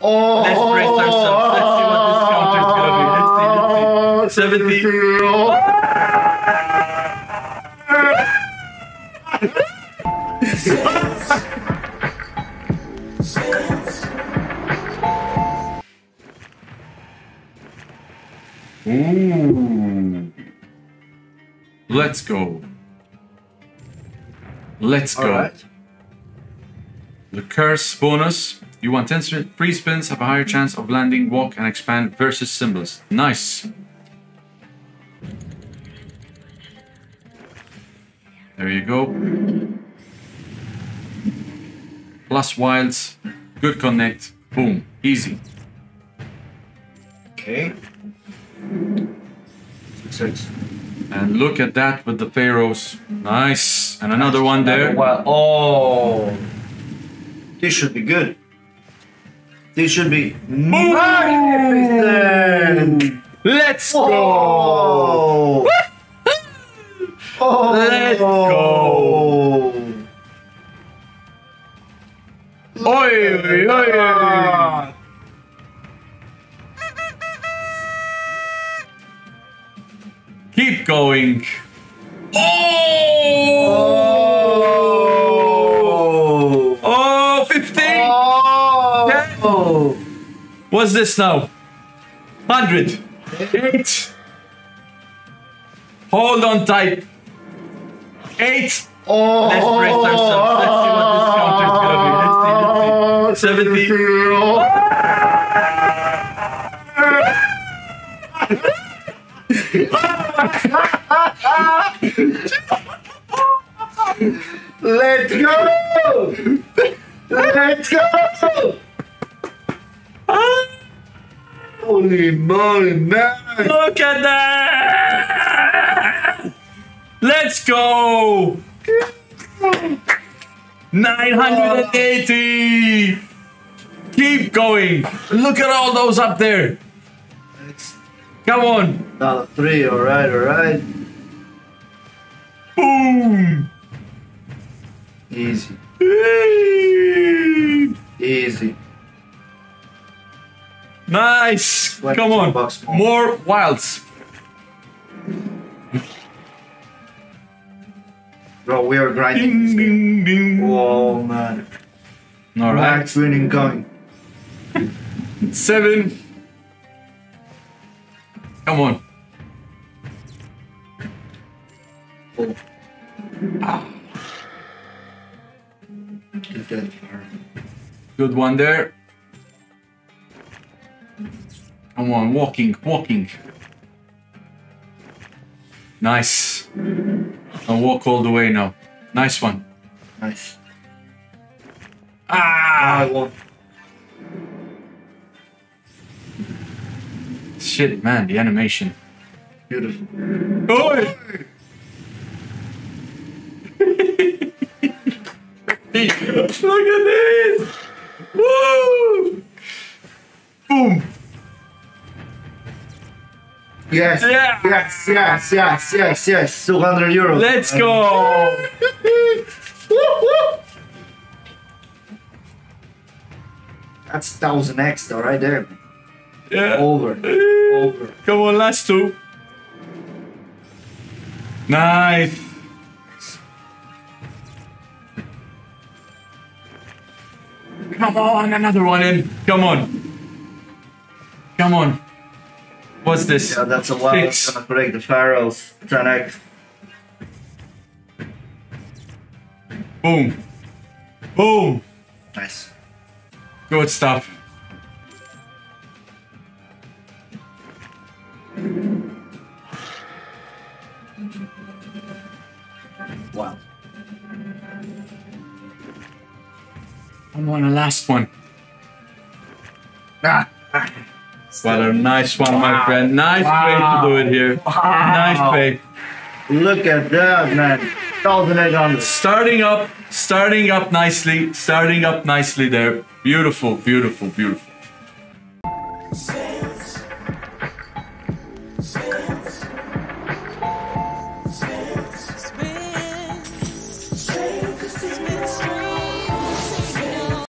Oh, Let's brace ourselves. Let's see what this counter is gonna be. Let's see. Let's see. 70. Ooh. Let's go. Let's go. Alright. The curse bonus. You want 10 spin- free spins, have a higher chance of landing, walk, and expand versus symbols. Nice. There you go. Plus wilds. Good connect. Boom. Easy. Okay. Six. And look at that with the pharaohs. Nice. And another one there. Oh. This should be good. This should be magnificent. Let's go. Oh. Let's go. Oi, oi, oi, oi. Keep going. Oh! Oh. Oh, 15! Oh. What's this now? 100. 8. Hold on tight. 8. Oh. Let's brace ourselves. Let's see what this counter is gonna be. Let's see, let's see. 70. Let's go! Let's go! Holy moly, man! Look at that! Let's go! 980! Keep going! Look at all those up there! Come on! dollar three, alright, alright. Boom! Easy, easy. Nice! Come on! bucks more. Wilds! Bro, we are grinding this game. ding, ding. Whoa, man. Alright. Max winning coming. Seven. Come on. Oh. Far. Good one there. Come on, walking, walking. Nice. And walk all the way now. Nice one. Nice. Ah! I won. Shit, man, the animation. Beautiful. Oi! Look at this! Woo! Yes. Yeah. Yes, yes, yes, yes, yes. 200 euros. Let's go! That's 1000 extra right there. Yeah. Over. Over. Come on, last two. Nice. Come on, another one in. Come on. Come on. What's this? Yeah, that's a while. I'm gonna break the pharaohs. 10x. Boom. Boom. Nice. Good stuff. Wow. Come on, a last one. Ah. What a nice one, wow. my friend. Nice wow. way to do it here. Wow. Nice way. Look at that, man. 1,800. Starting up, starting up nicely, starting up nicely there. Beautiful, beautiful, beautiful. Sales. Sales.